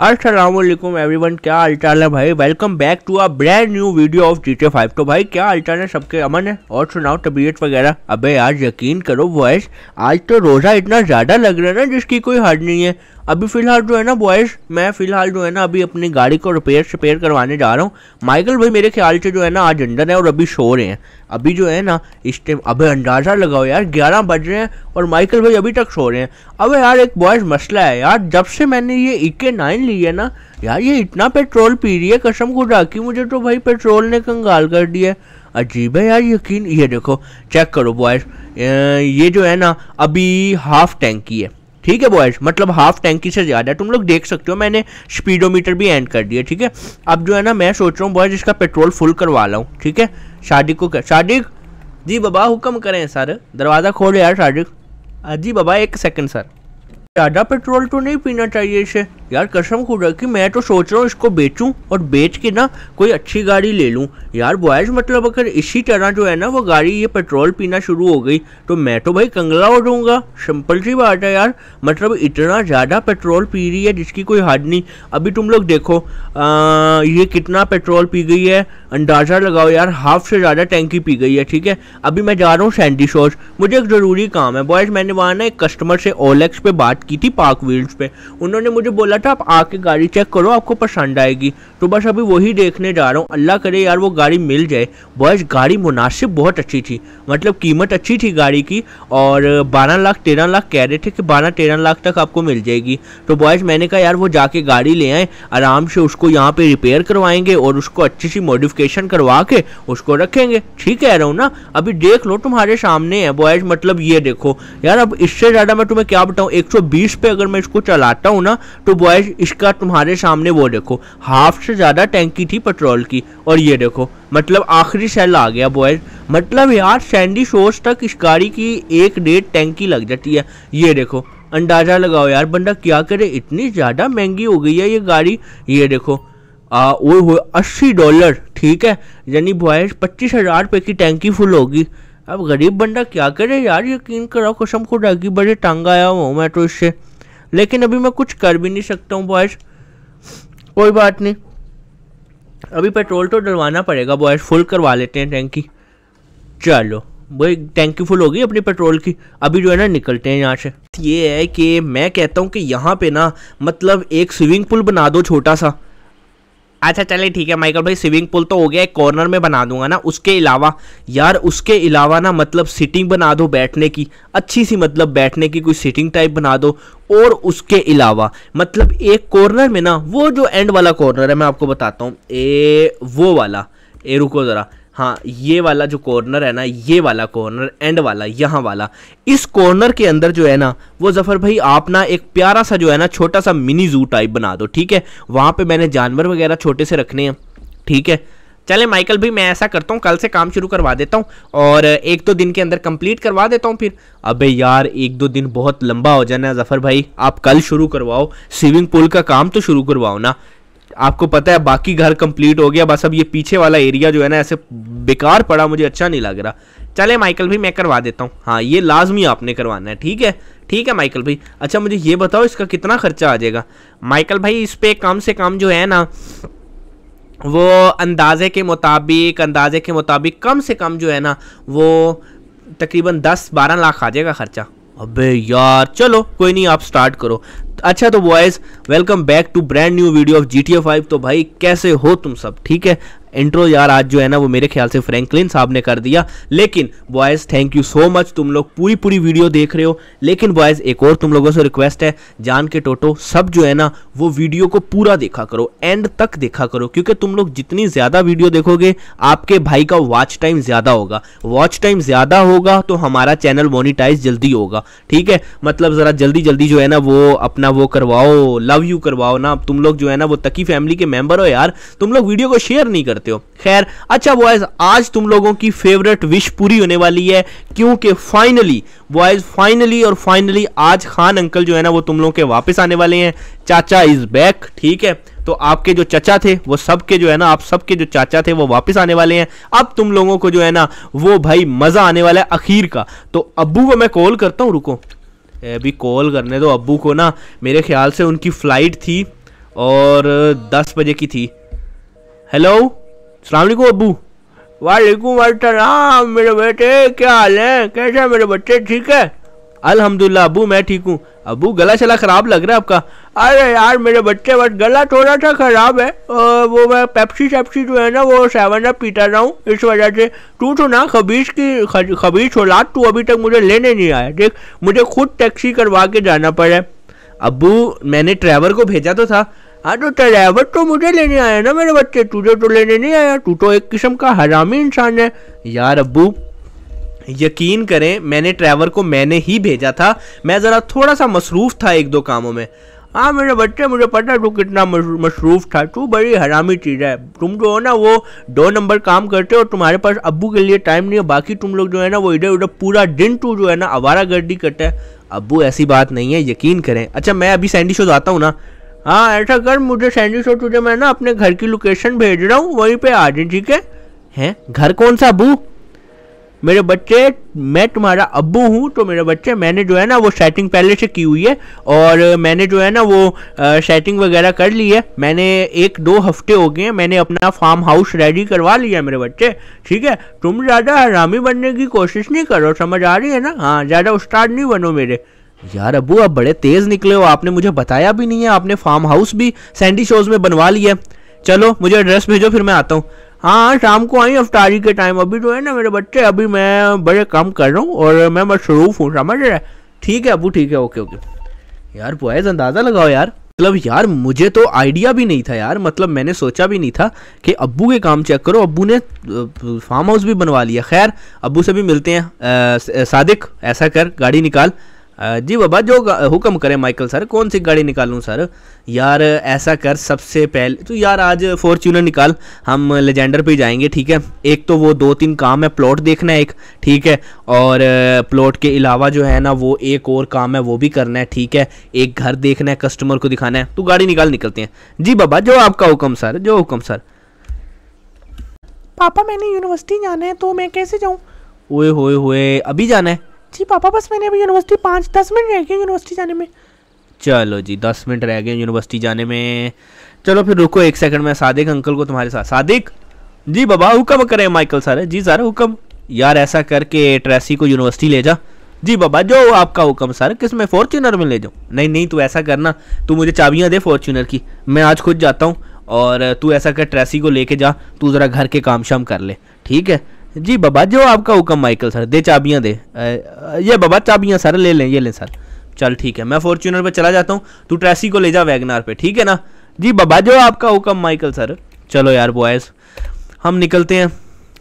Aslam everyone क्या हालचाल है भाई? Welcome back to a brand new video of G T five तो भाई, क्या हालचाल है सबके? अमन है, और सुनाओ तबीयत वगैरह। अबे यार, यकीन करो वॉइस आज तो रोज़ा इतना ज़्यादा लग रहा है ना, जिसकी कोई हद नहीं है। अभी फ़िलहाल जो है ना बॉयज़ मैं फ़िलहाल जो है ना, अभी अपनी गाड़ी को रिपेयर शपेयर करवाने जा रहा हूँ। माइकल भाई, मेरे ख्याल से जो है ना, आज अंदर है और अभी सो रहे हैं। अभी जो है ना, इस टाइम अभी अंदाज़ा लगाओ यार, ग्यारह बज रहे हैं और माइकल भाई अभी तक सो रहे हैं। अब यार, एक बॉयज़ मसला है यार, जब से मैंने ये इक्के नाइन ली है ना, यार, ये इतना पेट्रोल पी रही है, कसम की मुझे तो भाई पेट्रोल ने कंगाल कर दिया अजीब है यार, यकीन, ये देखो चेक करो बॉयज़ ये जो है ना, अभी हाफ़ टैंक है। ठीक है बॉयज़ मतलब हाफ़ टैंकी से ज़्यादा। तुम लोग देख सकते हो, मैंने स्पीडोमीटर भी एंड कर दिया, ठीक है? अब जो है ना, मैं सोच रहा हूँ बॉयज़ इसका पेट्रोल फुल करवा ला हूँ ठीक है? शादी को कर, शादी? जी बाबा, हुक्म करें सर दरवाज़ा खोल यार, शादी। जी बाबा, एक सेकंड सर ज़्यादा पेट्रोल तो नहीं पीना चाहिए इसे। यार कसम खुदा कि मैं तो सोच रहा हूँ इसको बेचूं और बेच के ना कोई अच्छी गाड़ी ले लूँ। यार बॉयज़ मतलब अगर इसी तरह जो है ना वो गाड़ी ये पेट्रोल पीना शुरू हो गई तो मैं तो भाई कंगला हो जाऊँगा। सिंपल सी बात है यार मतलब इतना ज़्यादा पेट्रोल पी रही है जिसकी कोई हद नहीं। अभी तुम लोग देखो आ, ये कितना पेट्रोल पी गई है। अंदाज़ा लगाओ यार हाफ़ से ज़्यादा टैंकी पी गई है ठीक है? अभी मैं जा रहा हूँ सैंडी शोज़ मुझे एक ज़रूरी काम है बॉयज़ मैंने वहाँ ना एक कस्टमर से ओलेक्स पे बात की थी पार्क व्हील्स पे। उन्होंने मुझे बोला था, आप आके गाड़ी चेक करो, आपको पसंद आएगी। तो बस अभी वही देखने जा रहा हूँ। अल्लाह करे यार, वो गाड़ी मिल जाए। बॉयज़ गाड़ी मुनासिब बहुत अच्छी थी। मतलब कीमत अच्छी थी गाड़ी की और बारह लाख, तेरह लाख कह रहे थे कि बारह, तेरह लाख तक आपको मिल जाएगी। तो बॉयज़ मैंने कहा, यार, वो जाके गाड़ी ले आए, आराम से उसको यहाँ पे रिपेयर करवाएँगे और उसको अच्छी सी मॉडिफिकेशन करवा के उसको रखेंगे। ठीक कह रहा हूँ ना? अभी देख लो, तुम्हारे सामने है। बॉयज़ मतलब ये देखो। यार, अब इससे ज़्यादा मैं तुम्हें क्या बताऊँ? एक पे अगर मैं इसको चलाता हूँ ना तो बॉयज़ इसका तुम्हारे सामने वो देखो हाफ़ से ज़्यादा टैंकी थी पेट्रोल की। और ये देखो मतलब आखिरी सेल आ गया बॉयज़ मतलब यार सैंडी शोर्स तक इस गाड़ी की एक डेढ़ टैंकी लग जाती है। ये देखो अंदाज़ा लगाओ यार बंदा क्या करे इतनी ज़्यादा महँगी हो गई है ये गाड़ी। ये देखो आ, वो अस्सी डॉलर ठीक है? यानी बॉयज़ पच्चीस हज़ार रुपये की टैंकी फुल होगी। अब गरीब बंदा क्या करे यार? यकीन करो कसम खुदा की, बड़े टंग आया हूँ मैं तो इससे। लेकिन अभी मैं कुछ कर भी नहीं सकता हूँ बॉयज़ कोई बात नहीं। अभी पेट्रोल तो डलवाना पड़ेगा बॉयज़ फुल करवा लेते हैं टैंकी चलो वही टैंकी फुल होगी अपनी पेट्रोल की। अभी जो है ना, निकलते हैं यहाँ से। ये है कि मैं कहता हूँ कि यहाँ पे ना मतलब एक स्विमिंग पूल बना दो छोटा सा। अच्छा चले ठीक है माइकल भाई स्विमिंग पूल तो हो गया, एक कॉर्नर में बना दूँगा ना, उसके अलावा, यार, उसके अलावा ना मतलब सिटिंग बना दो बैठने की, अच्छी सी मतलब बैठने की कोई सिटिंग टाइप बना दो, और उसके अलावा मतलब एक कॉर्नर में ना, वो जो एंड वाला कॉर्नर है, मैं आपको बताता हूँ, ए, वो वाला, ए, रुको ज़रा हाँ ये वाला जो कॉर्नर है ना, ये वाला कॉर्नर एंड वाला, यहाँ वाला, इस कॉर्नर के अंदर जो है ना, वो जफ़र भाई आप ना एक प्यारा सा जो है ना, छोटा सा मिनी जू टाइप बना दो, ठीक है? वहाँ पे मैंने जानवर वगैरह छोटे से रखने हैं, ठीक है? चले माइकल भाई, मैं ऐसा करता हूँ, कल से काम शुरू करवा देता हूँ, और एक दो दिन के अंदर कंप्लीट करवा देता हूँ फिर। अबे यार, एक दो दिन बहुत लंबा हो जाना है, जफ़र भाई, आप कल शुरू करवाओ स्विमिंग पूल का काम तो शुरू करवाओ ना। आपको पता है बाकी घर कंप्लीट हो गया, बस अब ये पीछे वाला एरिया जो है ना, ऐसे बेकार पड़ा, मुझे अच्छा नहीं लग रहा। चले माइकल भाई, मैं करवा देता हूँ। हाँ ये लाजमी आपने करवाना है, ठीक है? ठीक है माइकल भाई। अच्छा मुझे ये बताओ, इसका कितना खर्चा आ जाएगा? माइकल भाई, इस पर कम से कम जो है ना, वो अंदाजे के मुताबिक, अंदाजे के मुताबिक कम से कम जो है ना, वो तकरीबन दस बारह लाख आ जाएगा खर्चा। अबे यार, चलो, कोई नहीं, आप स्टार्ट करो। अच्छा तो boys welcome back to brand new video of G T five तो भाई, कैसे हो तुम सब? ठीक है? इंट्रो यार आज जो है ना वो मेरे ख्याल से फ्रैंकलिन साहब ने कर दिया। लेकिन boys thank you so much तुम लोग पूरी पूरी वीडियो देख रहे हो। लेकिन बॉयज़ एक और तुम लोगों से रिक्वेस्ट है, जान के टोटो, सब जो है ना, वो वीडियो को पूरा देखा करो एंड तक देखा करो, क्योंकि तुम लोग जितनी ज़्यादा वीडियो देखोगे, आपके भाई का वॉच टाइम ज़्यादा होगा। वॉच टाइम ज़्यादा होगा तो हमारा चैनल मोनिटाइज जल्दी होगा। ठीक है? मतलब ज़रा जल्दी जल्दी जो है ना वो अपना वो करवाओ लव यू करवाओ ना। तुम लोग जो है ना वो तकी फैमिली के मेंबर हो यार। तुम लोग वीडियो को शेयर नहीं करते हो। खैर अच्छा बॉयज़ आज तुम लोगों की फेवरेट विश पूरी होने वाली है, क्योंकि फाइनली बॉयज़ फाइनली और फाइनली आज खान अंकल जो है ना, वो तुम लोगों के वापस आने वाले हैं। चाचा इज़ बैक ठीक है? तो आपके जो चचा थे, वो सबके जो है ना, आप सबके जो चाचा थे, वो वापस आने वाले हैं। अब तुम लोगों को जो है ना, वो भाई मज़ा आने वाला है अखीर का। तो अबू को मैं कॉल करता हूँ, रुको। अभी कॉल करने दो अबू को ना। मेरे ख्याल से उनकी फ़्लाइट थी और दस बजे की थी। हेलो सलामकुम अबू। वालेकुम अस्सलाम, मेरे बेटे, क्या हाल है? कैसे मेरे बच्चे? ठीक है? अल्हम्दुलिल्लाह, अबू, मैं ठीक हूँ। अबू, गला चला खराब लग रहा है आपका। अरे यार, मेरे बच्चे, बस गला थोड़ा सा खराब है। वो मैं पेप्सी सेप्सी जो है ना, वो सेवन अप पीता रहा हूँ। इस वजह से तू तो ना खबीज की खबीज औलाद, तू अभी तक मुझे लेने नहीं आया। देख, मुझे खुद टैक्सी करवा के जाना पड़ा अबू, मैंने ड्राइवर को भेजा तो था। हाँ तो ड्राइवर तो मुझे लेने आया ना मेरे बच्चे। तुझे तो लेने नहीं आया। तू तो एक किस्म का हरामी इंसान है। यार अबू यकीन करें, मैंने ड्राइवर को मैंने ही भेजा था। मैं ज़रा थोड़ा सा मसरूफ़ था एक दो कामों में। हाँ मेरे बच्चे, मुझे पता तू कितना मसरूफ़ था। तू बड़ी हरामी चीज़ है। तुम जो हो ना, वो दो नंबर काम करते हो तुम्हारे पास अब्बू के लिए टाइम नहीं है। बाकी तुम लोग जो है ना, वो इधर उधर पूरा दिन तू जो है ना, आवारा गर्दी करते हैं। अब्बू, ऐसी बात नहीं है। यकीन करें। अच्छा मैं अभी सैंडी शो आता हूँ ना। हाँ ऐसा कर, मुझे सैंडी शो तुझे मैं ना अपने घर की लोकेशन भेज रहा हूँ, वहीं पे आ जाए, ठीक है? हैं? घर कौन सा, अबू? मेरे बच्चे, मैं तुम्हारा अबू हूँ तो मेरे बच्चे, मैंने जो है ना वो सेटिंग पहले से की हुई है, और मैंने जो है ना वो सेटिंग वगैरह कर ली है। मैंने एक दो हफ़्ते हो गए हैं, मैंने अपना फार्म हाउस रेडी करवा लिया मेरे बच्चे, ठीक है? तुम ज़्यादा हरामी बनने की कोशिश नहीं करो, समझ आ रही है ना? हाँ ज़्यादा उस्ताद नहीं बनो मेरे। यार अबू, आप बड़े तेज़ निकले हो। आपने मुझे बताया भी नहीं है। आपने फार्म हाउस भी सैंडी शोज़ में बनवा लिया चलो, मुझे एड्रेस भेजो, फिर मैं आता हूँ। हाँ शाम को आई अफ्तारी के टाइम अभी जो है ना मेरे बच्चे, अभी मैं बड़े काम कर रहा हूँ और मैं मशरूफ हूँ, समझ रहे ठीक है अबू, ठीक है ओके ओके यार बॉयज़ अंदाज़ा लगाओ यार। मतलब यार, मुझे तो आइडिया भी नहीं था यार। मतलब मैंने सोचा भी नहीं था कि अब्बू के काम चेक करो। अब्बू ने फार्म हाउस भी बनवा लिया। खैर अब्बू से भी मिलते हैं। सादिक, ऐसा कर, गाड़ी निकाल। जी बाबा जो हुक्म करें माइकल सर कौन सी गाड़ी निकालूं सर? यार ऐसा कर सबसे पहले तो यार आज फॉर्च्यूनर निकाल हम लेजेंडर पे जाएँगे ठीक है? एक तो वो दो तीन काम है प्लॉट देखना है एक ठीक है? और प्लॉट के अलावा जो है ना वो एक और काम है वो भी करना है ठीक है? एक घर देखना है कस्टमर को दिखाना है तो गाड़ी निकाल निकलते हैं। जी बाबा जो आपका हुक्म सर जो हुक्म सर? पापा मैंने यूनिवर्सिटी जाना है तो मैं कैसे जाऊँ? ओए होए होए अभी जाना है? जी, पापा, बस मैंने अभी यूनिवर्सिटी पाँच, दस मिनट रह गए यूनिवर्सिटी जाने में। चलो जी, दस मिनट रह गए यूनिवर्सिटी जाने में। चलो फिर रुको एक सेकंड में सादिक अंकल को तुम्हारे साथ। सादिक? जी बाबा, हुक्म करें माइकल सर। जी, सर हुक्म। यार, ऐसा करके ट्रेसी को यूनिवर्सिटी ले जा। जी बाबा, जो आपका हुक्म सर, किसमें फॉर्चूनर में ले जाऊँ? नहीं नहीं, तू ऐसा करना। तू मुझे चाबियाँ दे फॉर्चूनर की। मैं आज खुद जाता हूँ और तू ऐसा कर, ट्रेसी को लेके जा। तू ज़रा घर के काम शाम कर ले। ठीक है? जी बाबा, जो आपका हुक्म, माइकल सर, दे चाबियाँ दे। ये बाबा, चाबियाँ सर ले लें, ये लें सर। चल ठीक है, मैं फॉर्चूनर पे चला जाता हूँ, तू ट्रेसी को ले जा वैगनार पे, ठीक है ना? जी बाबा, जो आपका हुक्म, माइकल सर, चलो यार बॉयज़ हम निकलते हैं,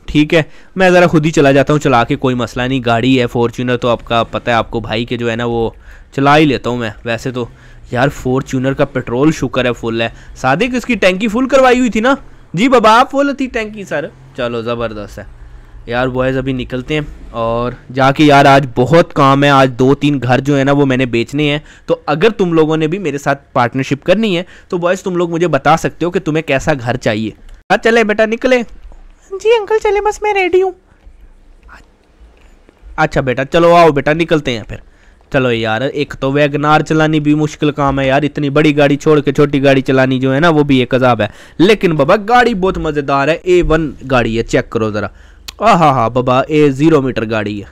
ठीक है? मैं ज़रा खुद ही चला जाता हूँ, चला के कोई मसला नहीं, गाड़ी है फॉर्चूनर तो आपका पता है, आपको भाई के जो है ना, वो चला ही लेता हूँ मैं, वैसे तो। यार फॉर्चूनर का पेट्रोल शुक्र है, फुल है। सादिक, इसकी टैंकी फुल करवाई हुई थी ना? जी बाबा फुल थी टैंकी, सर। चलो, ज़बरदस्त है। यार बॉयज़ अभी निकलते हैं और जाके यार आज बहुत काम है आज दो तीन घर जो है ना वो मैंने बेचने हैं। तो अगर तुम लोगों ने भी मेरे साथ पार्टनरशिप करनी है तो बॉयज़ तुम लोग मुझे बता सकते हो कि तुम्हें कैसा घर चाहिए। हाँ चले बेटा निकले। जी अंकल चले बस मैं रेडी हूँ। अच्छा बेटा चलो आओ बेटा निकलते हैं फिर। चलो यार एक तो वैगनार चलानी भी मुश्किल काम है यार इतनी बड़ी गाड़ी छोड़ के छोटी गाड़ी चलानी जो है ना वो भी एक अजाब है। लेकिन बाबा गाड़ी बहुत मज़ेदार है ए वन गाड़ी है चेक करो ज़रा। हाँ हाँ हाँ बाबा ए ज़ीरो मीटर गाड़ी है।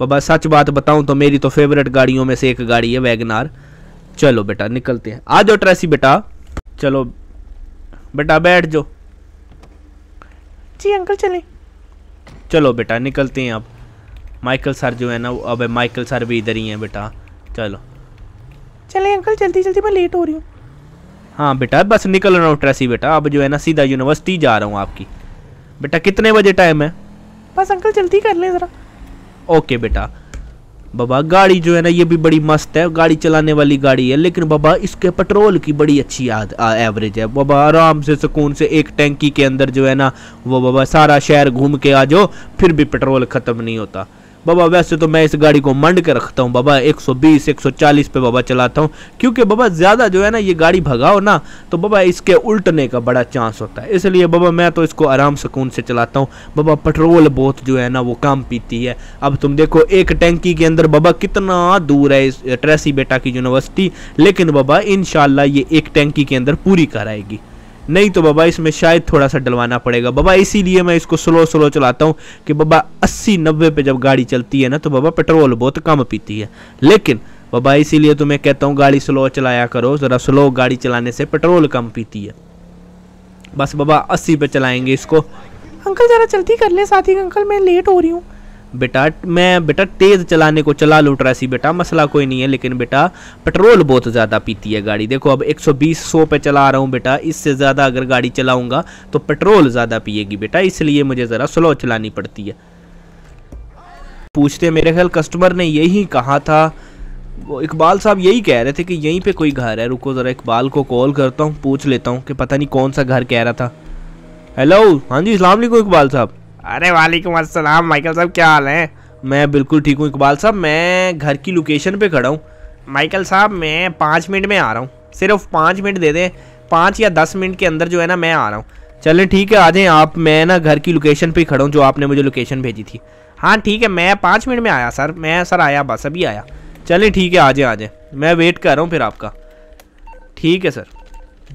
बाबा सच बात बताऊँ तो मेरी तो फेवरेट गाड़ियों में से एक गाड़ी है वैगनार। चलो बेटा निकलते हैं। आ जाओ ट्रेसी बेटा। चलो बेटा बैठ जाओ। जी अंकल चले। चलो बेटा निकलते हैं अब। माइकल सर जो है ना वो अब माइकल सर भी इधर ही हैं बेटा। चलो। चले अंकल जल्दी जल्दी मैं लेट हो रही हूँ। हाँ बेटा बस निकल रहा हूँ ट्रेसी बेटा। अब जो है ना सीधा यूनिवर्सिटी जा रहा हूँ आपकी। बेटा कितने बजे टाइम है? बस अंकल जल्दी कर लें ज़रा। ओके बेटा। बाबा गाड़ी जो है ना ये भी बड़ी मस्त है गाड़ी चलाने वाली गाड़ी है लेकिन बाबा इसके पेट्रोल की बड़ी अच्छी एवरेज है। बाबा आराम से सुकून से एक टैंकी के अंदर जो है ना वो बाबा सारा शहर घूम के आ जाओ फिर भी पेट्रोल ख़त्म नहीं होता। बाबा, वैसे तो मैं इस गाड़ी को मंड के रखता हूँ बाबा 120 140 पे बाबा चलाता हूँ। क्योंकि बाबा, ज़्यादा जो है ना, ये गाड़ी भगाओ ना तो बाबा इसके उल्टने का बड़ा चांस होता है। इसलिए बाबा, मैं तो इसको आराम सुकून से चलाता हूँ। बाबा पेट्रोल बहुत जो है ना, वो कम पीती है। अब तुम देखो, एक टैंकी के अंदर बाबा कितना दूर है इस ट्रेसी बेटा की यूनिवर्सिटी। लेकिन बाबा इन ये एक टैंकी के अंदर पूरी कर आएगी नहीं तो बाबा इसमें शायद थोड़ा सा डलवाना पड़ेगा। बाबा इसीलिए मैं इसको स्लो स्लो चलाता हूँ कि बाबा अस्सी नब्बे पे जब गाड़ी चलती है ना तो बाबा पेट्रोल बहुत कम पीती है। लेकिन बाबा इसीलिए तो मैं कहता हूँ गाड़ी स्लो चलाया करो, ज़रा स्लो गाड़ी चलाने से पेट्रोल कम पीती है। बस बाबा अस्सी पे चलाएँगे इसको। अंकल जरा जल्दी कर ले, साथी अंकल मैं लेट हो रही हूँ। बेटा, मैं बेटा तेज़ चलाने को चला लूट रहा सी बेटा, मसला कोई नहीं है, लेकिन बेटा पेट्रोल बहुत ज़्यादा पीती है गाड़ी। देखो, अब 120 सौ पे चला रहा हूँ बेटा, इससे ज़्यादा अगर गाड़ी चलाऊँगा तो पेट्रोल ज़्यादा पिएगी बेटा, इसलिए मुझे ज़रा स्लो चलानी पड़ती है। पूछते मेरे ख्याल कस्टमर ने यही कहा था। इकबाल साहब यही कह रहे थे कि यहीं पे कोई घर है, रुको ज़रा इकबाल को कॉल करता हूँ, पूछ लेता हूँ कि पता नहीं कौन सा घर कह रहा था। हेलो हाँ जी इस्लाम इकबाल साहब। अरे वालेकुम अस्सलाम माइकल साहब क्या हाल है? मैं बिल्कुल ठीक हूँ इकबाल साहब मैं घर की लोकेशन पे खड़ा हूँ। माइकल साहब मैं पाँच मिनट में आ रहा हूँ सिर्फ़ पाँच मिनट दे दें पाँच या दस मिनट के अंदर जो है ना मैं आ रहा हूँ। चलें ठीक है आ जाएँ आप मैं ना घर की लोकेशन पे खड़ा हूँ जो आपने मुझे लोकेशन भेजी थी। हाँ ठीक है मैं पाँच मिनट में आया सर मैं सर आया बस अभी आया। चलें ठीक है आ जाए आ जाए। मैं वेट कर रहा हूँ फिर आपका। ठीक है सर।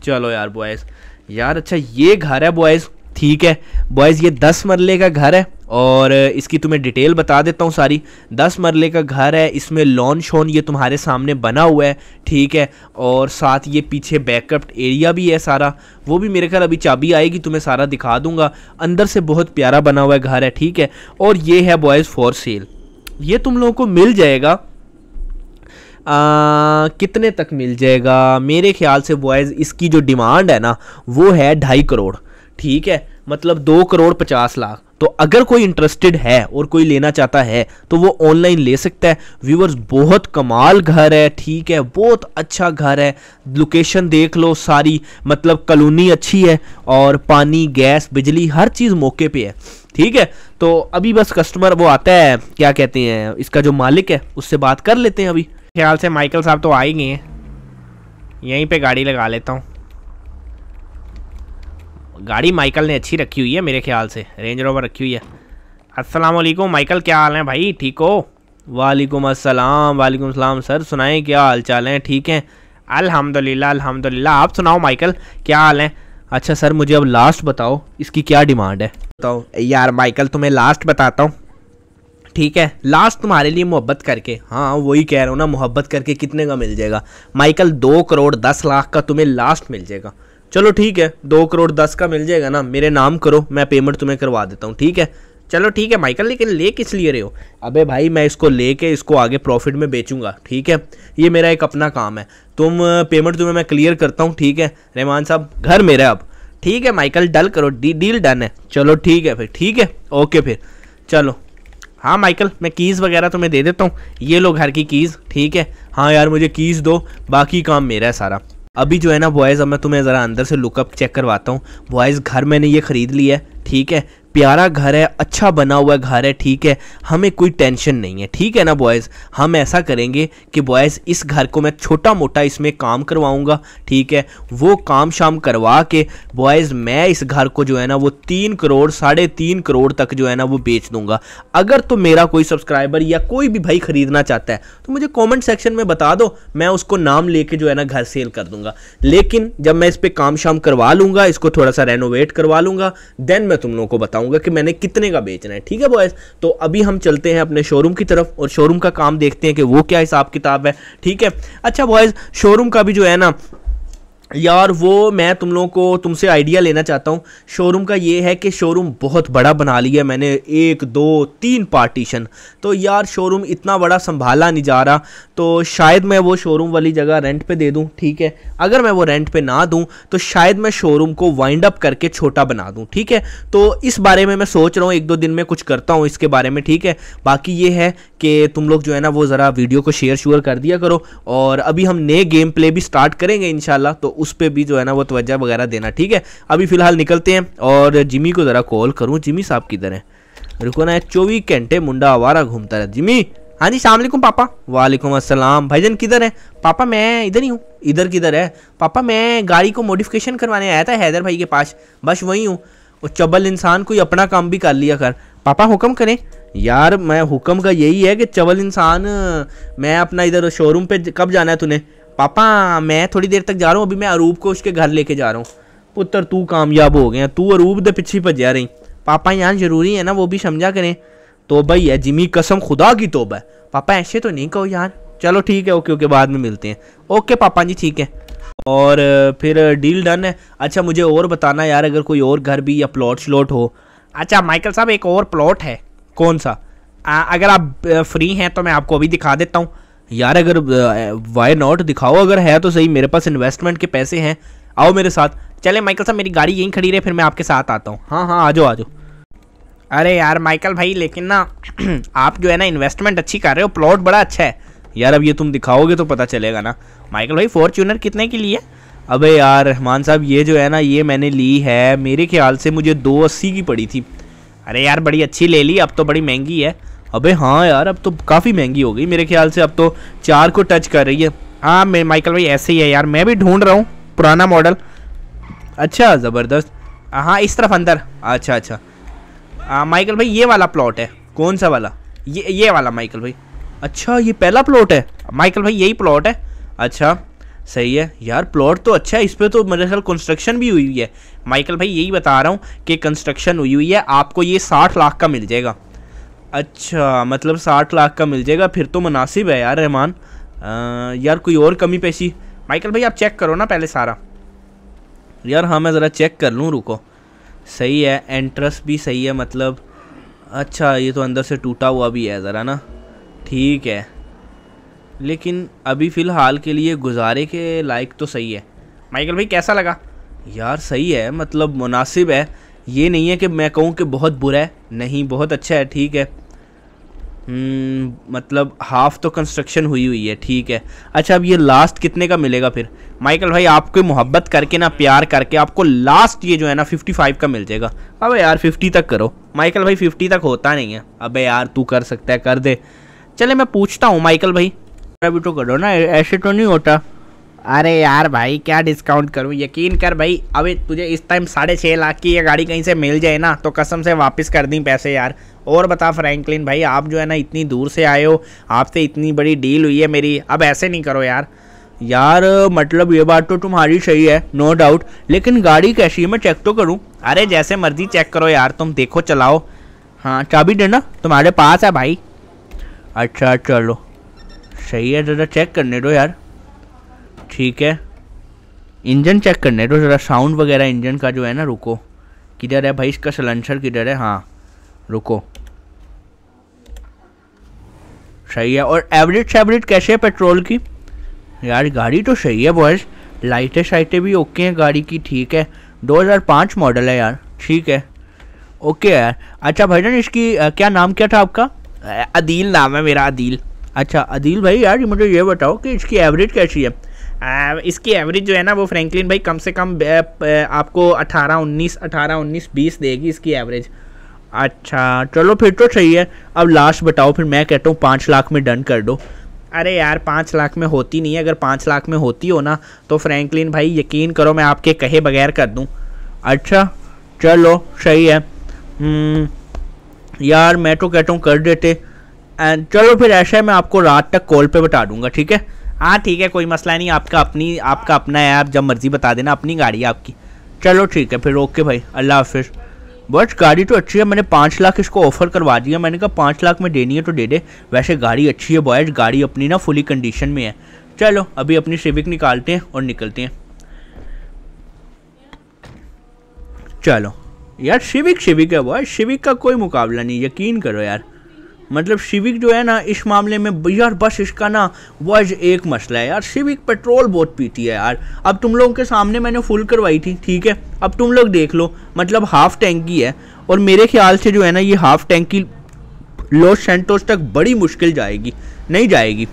चलो यार बॉयज़ यार अच्छा ये घर है बॉयज़ ठीक है। बॉयज़ ये दस मरले का घर है और इसकी तुम्हें डिटेल बता देता हूँ सारी। दस मरले का घर है इसमें लॉन शॉन ये तुम्हारे सामने बना हुआ है ठीक है। और साथ ये पीछे बैकअप एरिया भी है सारा। वो भी मेरे ख्याल अभी चाबी आएगी तुम्हें सारा दिखा दूँगा। अंदर से बहुत प्यारा बना हुआ है घर है ठीक है। और ये है बॉयज़ फॉर सेल ये तुम लोगों को मिल जाएगा। आ, कितने तक मिल जाएगा? मेरे ख्याल से बॉयज़ इसकी जो डिमांड है ना वो है ढाई करोड़। ठीक है मतलब दो करोड़ पचास लाख। तो अगर कोई इंटरेस्टेड है और कोई लेना चाहता है तो वो ऑनलाइन ले सकता है। व्यूवर्स बहुत कमाल घर है, ठीक है, बहुत अच्छा घर है। लोकेशन देख लो सारी मतलब कॉलोनी अच्छी है और पानी, गैस, बिजली, हर चीज़ मौके पे है, ठीक है। तो अभी बस कस्टमर वो आता है, क्या कहते हैं, इसका जो मालिक है, उससे बात कर लेते हैं अभी। ख्याल से माइकल साहब तो आ ही गए हैं। यहीं पर गाड़ी लगा लेता हूँ। गाड़ी माइकल ने अच्छी रखी हुई है मेरे ख्याल से। रेंज रोवर रखी हुई है। अस्सलाम वालेकुम माइकल, क्या हाल है भाई? ठीक हो? वालेकुम अस्सलाम वालेकुम अस्सलाम सर, सुनाएँ, क्या हाल चाल हैं? ठीक हैं? अल्हम्दुलिल्लाह अल्हम्दुलिल्लाह। आप सुनाओ, माइकल, क्या हाल है? अच्छा सर, मुझे अब लास्ट बताओ, इसकी क्या डिमांड है? बताओ, यार, माइकल, तुम्हें लास्ट बताता हूँ। ठीक है? लास्ट तुम्हारे लिए मोहब्बत करके। हाँ वही कह रहा हूँ ना, मोहब्बत करके कितने का मिल जाएगा? माइकल, दो करोड़ दस लाख का तुम्हें लास्ट मिल जाएगा। चलो ठीक है दो करोड़ दस का मिल जाएगा ना मेरे नाम करो मैं पेमेंट तुम्हें करवा देता हूँ ठीक है? चलो ठीक है माइकल लेकिन ले किस लिए रहे हो? अबे भाई मैं इसको लेके इसको आगे प्रॉफिट में बेचूँगा ठीक है? ये मेरा एक अपना काम है। तुम पेमेंट तुम्हें मैं क्लियर करता हूँ ठीक है? रहमान साहब घर मेरा अब। ठीक है माइकल डल करो डी, डील डन है। चलो ठीक है फिर ठीक है? ओके फिर। चलो। हाँ माइकल मैं कीज़ वगैरह तुम्हें दे देता हूँ। ये लो घर की कीज़ ठीक है? हाँ यार मुझे कीज़ दो बाकी काम मेरा है सारा। अभी जो है ना बॉयज़ अब मैं तुम्हें ज़रा अंदर से लुकअप चेक करवाता हूँ। बॉयज़ घर मैंने ये ख़रीद लिया है, ठीक है? प्यारा घर है अच्छा बना हुआ घर है, ठीक है, हमें कोई टेंशन नहीं है, ठीक है ना बॉयज़ हम ऐसा करेंगे कि बॉयज़ इस घर को मैं छोटा मोटा इसमें काम करवाऊँगा, ठीक है? वो काम शाम करवा के बॉयज़ मैं इस घर को जो है ना, वो तीन करोड़, साढ़े तीन करोड़ तक जो है ना, वो बेच दूँगा। अगर तो मेरा कोई सब्सक्राइबर या कोई भी भाई ख़रीदना चाहता है तो मुझे कॉमेंट सेक्शन में बता दो, मैं उसको नाम लेके जो है ना, घर सेल कर दूँगा। लेकिन जब मैं इस पर काम शाम करवा लूँगा, इसको थोड़ा सा रेनोवेट करवा लूँगा देन मैं तुम लोगों को बताऊँगा। बताऊँगा कि मैंने कितने का बेचना है, ठीक है बॉयज़ तो अभी हम चलते हैं अपने शोरूम की तरफ़ और शोरूम का काम देखते हैं कि वो क्या हिसाब किताब है, ठीक है? अच्छा बॉयज़ शोरूम का भी जो है ना यार वो मैं तुम लोगों को तुमसे आइडिया लेना चाहता हूँ। शोरूम का ये है कि शोरूम बहुत बड़ा बना लिया मैंने। एक, दो, तीन पार्टीशन तो यार शोरूम इतना बड़ा संभाला नहीं जा रहा। तो शायद मैं वो शोरूम वाली जगह रेंट पे दे दूँ, ठीक है? अगर मैं वो रेंट पे ना दूँ तो शायद मैं शोरूम को वाइंड अप करके छोटा बना दूँ, ठीक है? तो इस बारे में मैं सोच रहा हूँ, एक दो दिन में कुछ करता हूँ इसके बारे में, ठीक है? बाकी ये है कि तुम लोग जो है ना, वो ज़रा वीडियो को शेयर शुअर कर दिया करो। और अभी हम नए गेम प्ले भी स्टार्ट करेंगे इनशाला तो उस पर भी जो है ना वो तवज्जा वगैरह देना, ठीक है? अभी फ़िलहाल निकलते हैं और जिमी को ज़रा कॉल करूँ। जिमी साहब किधर है? रुको ना, चौबीस घंटे मुंडा आवारा घूमता रहा। जिमी? हाँ जी सलामकुम पापा। वालेकुम अस्सलाम। भाईजान किधर है? पापा, मैं इधर ही हूँ। इधर किधर है? पापा, मैं गाड़ी को मॉडिफिकेशन करवाने आया था हैदर भाई के पास। बस वही हूँ। वो चबल इंसान कोई अपना काम भी कर लिया कर। पापा, हुक्म करें। यार, मैं हुक्म का यही है कि चबल इंसान, मैं अपना इधर शोरूम पे कब जाना है तूने? पापा मैं थोड़ी देर तक जा रहा हूँ अभी मैं अरूब को उसके घर लेके जा रहा हूँ। पुत्र तू कामयाब हो गया तू अरूब दे पीछे भज्या रही। पापा यहाँ ज़रूरी है ना वो भी समझा करें। तो भाई है जिमी कसम खुदा की तोबा है पापा ऐसे तो नहीं कहो यार। चलो ठीक है ओके ओके बाद में मिलते हैं। ओके पापा जी ठीक है। और फिर डील डन है। अच्छा मुझे और बताना यार अगर कोई और घर भी या प्लॉट श्लॉट हो। अच्छा माइकल साहब एक और प्लॉट है। कौन सा? आ, अगर आप फ्री हैं तो मैं आपको अभी दिखा देता हूँ। यार, अगर वाई नॉट दिखाओ, अगर है तो सही, मेरे पास इन्वेस्टमेंट के पैसे हैं। आओ मेरे साथ। चले माइकल साहब, मेरी गाड़ी यहीं खड़ी रहे, फिर मैं आपके साथ आता हूँ। हाँ हाँ आ जाओ आ जाओ। अरे यार माइकल भाई, लेकिन ना, आप जो है ना इन्वेस्टमेंट अच्छी कर रहे हो प्लॉट बड़ा अच्छा है। यार, अब ये तुम दिखाओगे तो पता चलेगा ना। माइकल भाई फॉर्चूनर कितने की लिए? अबे यार, रहमान साहब, ये जो है ना, ये मैंने ली है, मेरे ख्याल से मुझे दो अस्सी की पड़ी थी। अरे यार, बड़ी अच्छी ले ली, अब तो बड़ी महँगी है। अबे हाँ यार अब तो काफ़ी महँगी हो गई मेरे ख्याल से अब तो चार को टच कर रही है। हाँ मैं माइकल भाई ऐसे ही है यार मैं भी ढूंढ रहा हूँ पुराना मॉडल। अच्छा ज़बरदस्त। हाँ इस तरफ़ अंदर। अच्छा अच्छा। आ, माइकल भाई ये वाला प्लॉट है। कौन सा वाला? ये ये वाला माइकल भाई। अच्छा ये पहला प्लॉट है। माइकल भाई यही प्लॉट है। अच्छा सही है। यार प्लॉट तो अच्छा है इस पर तो मेरे ख्याल कंस्ट्रक्शन भी हुई हुई है। माइकल भाई यही बता रहा हूँ कि कंस्ट्रक्शन हुई हुई है आपको ये साठ लाख का मिल जाएगा। अच्छा मतलब साठ लाख का मिल जाएगा, फिर तो मुनासिब है यार रहमान। यार कोई और कमी पेशी? माइकल भाई, आप चेक करो ना पहले सारा। यार हाँ मैं ज़रा चेक कर लूँ, रुको। सही है एंट्रस भी सही है मतलब अच्छा ये तो अंदर से टूटा हुआ भी है ज़रा ना। ठीक है। लेकिन अभी फ़िलहाल के लिए गुजारे के लायक तो सही है। माइकल भाई, कैसा लगा? यार सही है मतलब मुनासिब है। ये नहीं है कि मैं कहूँ कि बहुत बुरा है। नहीं बहुत अच्छा है ठीक है। हम्म, मतलब हाफ़ तो कंस्ट्रक्शन हुई हुई है ठीक है। अच्छा अब ये लास्ट कितने का मिलेगा फिर? माइकल भाई आपको मोहब्बत करके ना प्यार करके आपको लास्ट ये जो है ना 55 का मिल जाएगा। अबे यार 50 तक करो। माइकल भाई 50 तक होता नहीं है। अबे यार तू कर सकता है कर दे। चले मैं पूछता हूँ माइकल भाई। तो करो ना ऐसे तो नहीं होता। अरे यार भाई, क्या डिस्काउंट करूँ? यकीन कर भाई अभी तुझे इस टाइम साढ़े छः लाख की ये गाड़ी कहीं से मिल जाए ना तो कसम से वापस कर दी पैसे यार। और बता फ्रैंकलिन भाई, आप जो है ना इतनी दूर से आए हो, आपसे इतनी बड़ी डील हुई है मेरी, अब ऐसे नहीं करो यार। यार मतलब ये बात तो तुम्हारी सही है नो डाउट लेकिन गाड़ी कैसी है, मैं चेक तो करूँ। अरे जैसे मर्ज़ी चेक करो यार, तुम देखो चलाओ। हाँ चाबी देना, तुम्हारे पास है भाई। अच्छा चलो। सही है, ज़रा चेक करने दो यार। ठीक है। इंजन चेक करने तो ज़रा साउंड वगैरह इंजन का जो है ना रुको। किधर है भाई? इसका सलेंसर किधर है? हाँ रुको। सही है। और एवरेज सेवरेज कैसे है पेट्रोल की? यार गाड़ी तो सही है बॉयज़ लाइटें शाइटें भी ओके हैं गाड़ी की ठीक है। 2005 मॉडल है यार ठीक है। ओके यार। अच्छा भाईजान इसकी आ, क्या नाम क्या था आपका? आ, अदील नाम है मेरा अदील। अच्छा अदील भाई यार मुझे ये बताओ कि इसकी एवरेज कैसी है? इसकी एवरेज जो है ना वो फ्रैंकलिन भाई कम से कम आपको 18 19 18 19 20 देगी इसकी एवरेज अच्छा चलो फिर तो सही है। अब लास्ट बताओ फिर मैं कहता हूँ पाँच लाख में डन कर दो। अरे यार पाँच लाख में होती नहीं है। अगर पाँच लाख में होती हो ना तो फ्रैंकलिन भाई यकीन करो मैं आपके कहे बगैर कर दूँ। अच्छा चलो सही है। हम्म, यार मैं तो कहता हूँ कर देते। चलो फिर ऐसा है मैं आपको रात तक कॉल पे बता दूँगा ठीक है? हाँ ठीक है, कोई मसला नहीं, आपका अपनी, आपका अपना है, आप जब मर्ज़ी बता देना, अपनी गाड़ी है आपकी। चलो, ठीक है, फिर ओके भाई, अल्लाह हाफिज़। बस, गाड़ी तो अच्छी है, मैंने पाँच लाख इसको ऑफ़र करवा दिया मैंने कहा पाँच लाख में देनी है तो दे दे। वैसे गाड़ी अच्छी है बॉयज़ गाड़ी अपनी ना फुली कंडीशन में है। चलो, अभी अपनी सिविक निकालते हैं और निकलते हैं। चलो, यार शिविक शिविक है बॉय शिविक का कोई मुकाबला नहीं, यकीन करो यार। मतलब शिविक जो है ना, इस मामले में यार बस इसका ना वज एक मसला है यार। शिविक पेट्रोल बहुत पीती है यार। अब तुम लोगों के सामने मैंने फुल करवाई थी, ठीक है? अब तुम लोग देख लो मतलब हाफ़ टैंक है और मेरे ख्याल से जो है ना, ये हाफ़ टैंकी लॉस सेंटोस तक बड़ी मुश्किल जाएगी, नहीं जाएगी।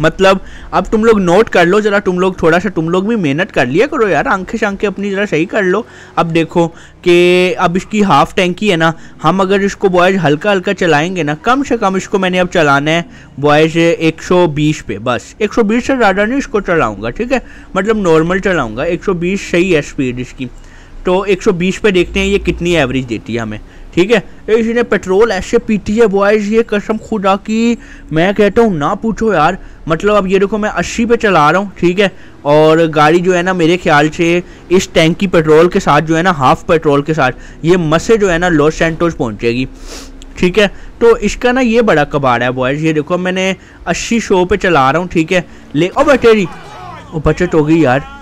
मतलब अब तुम लोग नोट कर लो, जरा तुम लोग थोड़ा सा, तुम लोग भी मेहनत कर लिया करो यार आँखें शांखें अपनी जरा सही कर लो। अब देखो कि, अब इसकी हाफ़ टैंकी है ना, हम अगर इसको बॉयज़ हल्का हल्का चलाएँगे ना, कम से कम इसको मैंने अब चलाना है बॉयज़ 120 पे, बस। 120 से ज़्यादा नहीं इसको चलाऊँगा, ठीक है? मतलब नॉर्मल चलाऊँगा 120 सही है स्पीड इसकी। तो 120 पे देखते हैं ये कितनी एवरेज देती है हमें। ठीक है? इसने पेट्रोल ऐसे पीती है बॉयज़ ये कसम खुदा की। मैं कहता हूँ, ना पूछो यार। मतलब अब ये देखो, मैं 80 पे चला रहा हूँ, ठीक है? और गाड़ी जो है ना, मेरे ख्याल से इस टैंक की पेट्रोल के साथ जो है ना हाफ़ पेट्रोल के साथ, ये मसे जो है ना लॉस सेंटोस पहुँचेगी ठीक है? तो इसका ना ये बड़ा कबाड़ है बॉयज़ ये देखो मैंने अस्सी शो पे चला रहा हूँ, ठीक है? ले, ओ, बैटरी। ओ, बचत हो गई यार।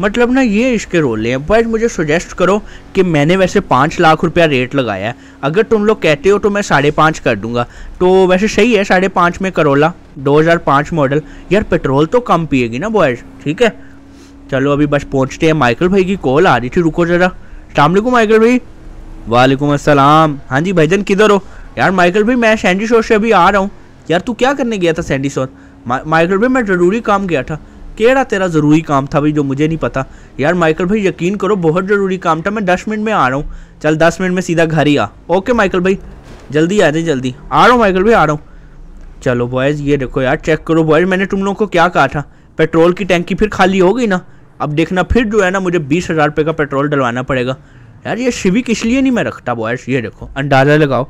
मतलब ना ये इसके रोल हैं। बट मुझे सजेस्ट करो कि मैंने वैसे पाँच लाख रुपया रेट लगाया है। अगर तुम लोग कहते हो तो मैं साढ़े पाँच कर दूँगा। तो वैसे सही है, साढ़े पाँच में करोला 2005 मॉडल यार पेट्रोल तो कम पिएगी ना बॉयज़ ठीक है? चलो अभी बस पहुँचते हैं। माइकल भाई की कॉल आ रही थी, रुको ज़रा। अलैक्म माइकल भाई। वालेकुम असलम हाँ जी भाईजन, किधर हो? यार माइकल भाई, मैं सैंडी शोर से अभी आ रहा हूँ। यार तू क्या करने गया था सैंडी शोर माइकल भाई, मैं ज़रूरी काम गया था। केड़ा तेरा ज़रूरी काम था भाई जो मुझे नहीं पता? यार, माइकल भाई, यकीन करो, बहुत ज़रूरी काम था। मैं दस मिनट में आ रहा हूँ। चल, दस मिनट में सीधा घर ही आ। ओके, माइकल भाई। जल्दी आ जाए जल्दी। आ रहा हूँ, माइकल भाई, आ रहा हूँ। चलो बॉयज़ ये देखो यार चेक करो। बॉयज़ मैंने तुम लोगों को क्या कहा था? पेट्रोल की टैंकी फिर खाली हो गई ना? अब देखना, फिर जो है ना, मुझे बीस हज़ार रुपये का पेट्रोल डलवाना पड़ेगा। यार, ये शिविक इसलिए नहीं मैं रखता बॉयज़ ये देखो, अंदाज़ा लगाओ।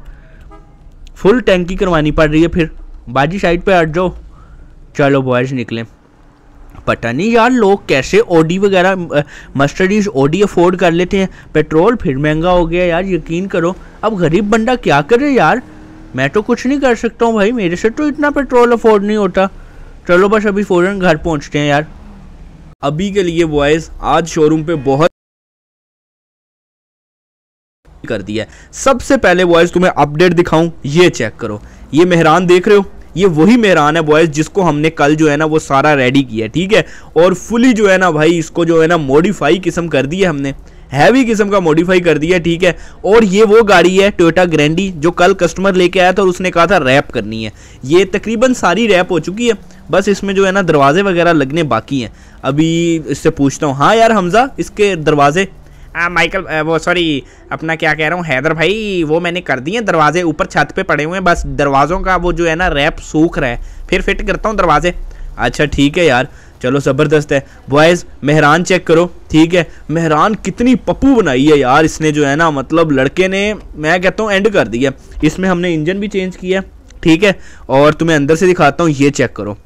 फुल टैंकी करवानी पड़ रही है फिर। बाजी साइड पे हट जाओ। चलो बॉयज़ निकले। पता नहीं यार लोग कैसे ओडी वगैरह मस्टडीज ओडी अफोर्ड कर लेते हैं। पेट्रोल फिर महँगा हो गया यार, यकीन करो। अब गरीब बंदा क्या करे यार? मैं तो कुछ नहीं कर सकता हूँ भाई, मेरे से तो इतना पेट्रोल अफोर्ड नहीं होता। चलो बस अभी फ़ौरन घर पहुँचते हैं यार। अभी के लिए बॉयज़ आज शोरूम पे बहुत कर दिया है। सबसे पहले बॉयज़ तुम्हें अपडेट दिखाऊँ, ये चेक करो। ये मेहरान देख रहे हो? ये वही मेहरान है बॉयज़ जिसको हमने कल जो है ना वो सारा रेडी किया ठीक है? और फुली जो है ना भाई, इसको जो है ना मॉडिफाई किस्म कर दी है हमने। हैवी किस्म का मॉडिफाई कर दिया ठीक है? और ये वो गाड़ी है टोयोटा ग्रैंडी जो कल कस्टमर लेके आया था और उसने कहा था रैप करनी है। ये तकरीबन सारी रैप हो चुकी है। बस इसमें जो है ना दरवाजे वगैरह लगने बाकी हैं। अभी इससे पूछता हूँ हाँ यार हमज़ा, इसके दरवाजे आ, माइकल वो सॉरी अपना क्या कह रहा हूँ हैदर भाई वो मैंने कर दिए दरवाजे ऊपर छत पे पड़े हुए हैं बस दरवाज़ों का वो जो है ना रैप सूख रहा है। फिर फिट करता हूँ दरवाजे। अच्छा ठीक है यार चलो ज़बरदस्त है। बॉयज़ मेहरान चेक करो ठीक है? मेहरान कितनी पप्पू बनाई है यार इसने जो है ना मतलब लड़के ने मैं कहता हूँ एंड कर दिया। इसमें हमने इंजन भी चेंज किया ठीक है? और तुम्हें अंदर से दिखाता हूँ ये चेक करो।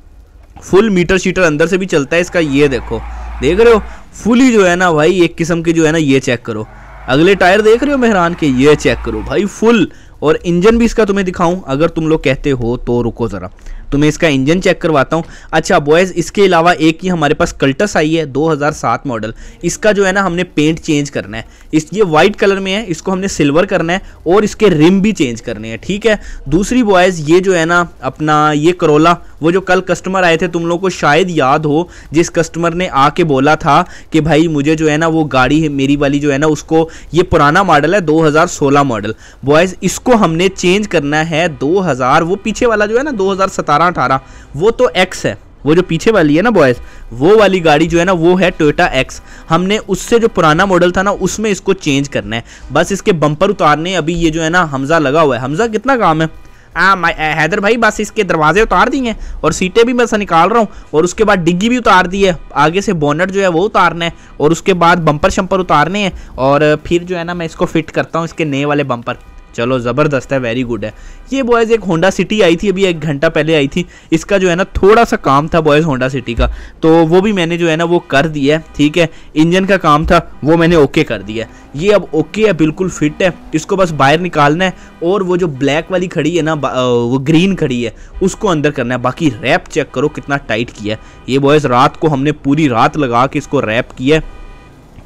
फुल मीटर शीटर अंदर से भी चलता है इसका ये देखो। देख रहे हो? फुली जो है ना भाई, एक किस्म के जो है ना, ये चेक करो। अगले टायर देख रहे हो मेहरान के? ये चेक करो। भाई फुल और इंजन भी इसका तुम्हें दिखाऊँ, अगर तुम लोग कहते हो तो रुको ज़रा। तो मैं इसका इंजन चेक करवाता हूँ। अच्छा बॉयज़ इसके अलावा एक ही हमारे पास कल्टस आई है 2007 मॉडल इसका जो है ना, हमने पेंट चेंज करना है। इस, ये वाइट कलर में है, इसको हमने सिल्वर करना है और इसके रिम भी चेंज करने हैं, ठीक है? दूसरी बॉयज़ ये जो है ना, अपना ये करोला वो जो कल कस्टमर आए थे, तुम लोग को शायद याद हो, जिस कस्टमर ने आके बोला था कि भाई, मुझे जो है ना, वो गाड़ी मेरी वाली जो है ना, उसको ये पुराना मॉडल है 2016 मॉडल बॉयज़ इसको हमने चेंज करना है 2000 वो पीछे वाला जो है ना 2017 अठारह, वो तो एक्स है, वो जो पीछे वाली है ना बॉयज़ वो वाली गाड़ी जो है ना, वो है टोयोटा एक्स हमने उससे जो पुराना मॉडल था ना, उसमें इसको चेंज करना है। बस इसके बम्पर उतारने, अभी ये जो है ना, हमजा लगा हुआ है। हमजा कितना काम है? हाँ हैदर भाई, बस इसके दरवाजे उतार दिए हैं और सीटें भी मैं निकाल रहा हूँ और उसके बाद डिग्गी भी उतार दी है। आगे से बोनट जो है, वो उतारना है और उसके बाद बम्पर शम्पर उतारने हैं और फिर जो है ना, मैं इसको फिट करता हूँ, इसके नए वाले बम्पर चलो, ज़बरदस्त है वेरी गुड है। ये बॉयज़ एक होंडा सिटी आई थी, अभी एक घंटा पहले आई थी। इसका जो है ना थोड़ा सा काम था बॉयज़ होंडा सिटी का। तो वो भी मैंने जो है ना, वो कर दिया है, ठीक है? इंजन का काम था, वो मैंने ओके कर दिया है। ये अब ओके है, बिल्कुल फिट है। इसको बस बाहर निकालना है और वो जो ब्लैक वाली खड़ी है ना वो ग्रीन खड़ी है, उसको अंदर करना है। बाकी रैप चेक करो, कितना टाइट किया है। ये बॉयज़ रात को हमने पूरी रात लगा के इसको रैप किया